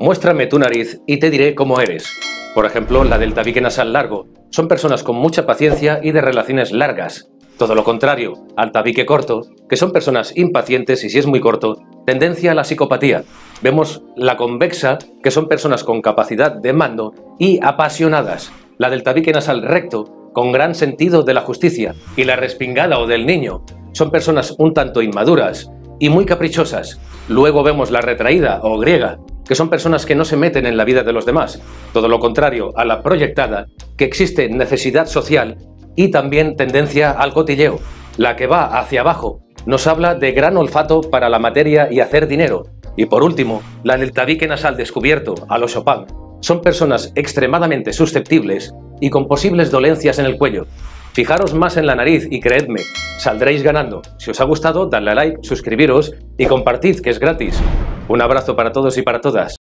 Muéstrame tu nariz y te diré cómo eres. Por ejemplo, la del tabique nasal largo. Son personas con mucha paciencia y de relaciones largas. Todo lo contrario, al tabique corto, que son personas impacientes y si es muy corto, tendencia a la psicopatía. Vemos la convexa, que son personas con capacidad de mando y apasionadas. La del tabique nasal recto, con gran sentido de la justicia. Y la respingada o del niño, son personas un tanto inmaduras y muy caprichosas. Luego vemos la retraída o griega, que son personas que no se meten en la vida de los demás. Todo lo contrario a la proyectada, que existe necesidad social y también tendencia al cotilleo. La que va hacia abajo nos habla de gran olfato para la materia y hacer dinero. Y por último, la del tabique nasal descubierto, a los Chopin. Son personas extremadamente susceptibles y con posibles dolencias en el cuello. Fijaros más en la nariz y creedme, saldréis ganando. Si os ha gustado, dadle a like, suscribiros y compartid, que es gratis. Un abrazo para todos y para todas.